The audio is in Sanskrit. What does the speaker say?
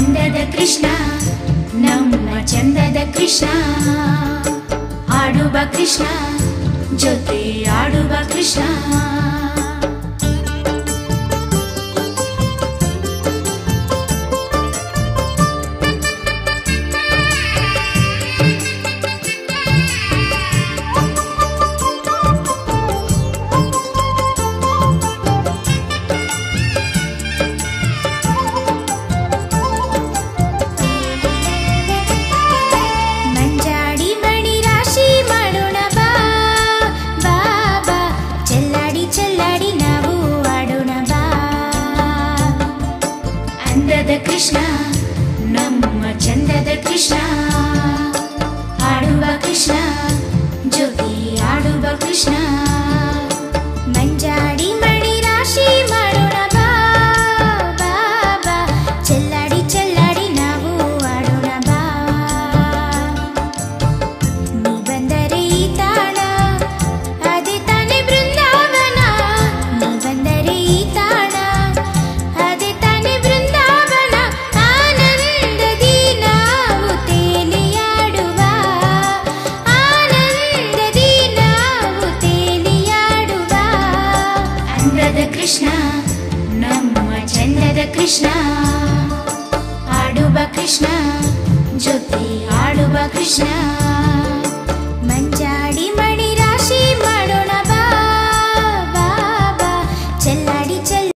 ಅಂದದ ಕೃಷ್ಣ ನಮ್ಮ ಚಂದದ ಕೃಷ್ಣ ಆಡುವ ಕೃಷ್ಣ ಜೊತೆ ಆಡುವ ಕೃಷ್ಣ ಅಂದದ ಕೃಷ್ಣ ನಮ್ಮ ಚಂದದ ಕೃಷ್ಣ ಆಡುವ ಕೃಷ್ಣ ಕೃಷ್ಣ ನಮ್ಮ ಚಂದದ ಕೃಷ್ಣ ಆಡುವ ಕೃಷ್ಣ ಜೊತೆ ಆಡುವ ಕೃಷ್ಣ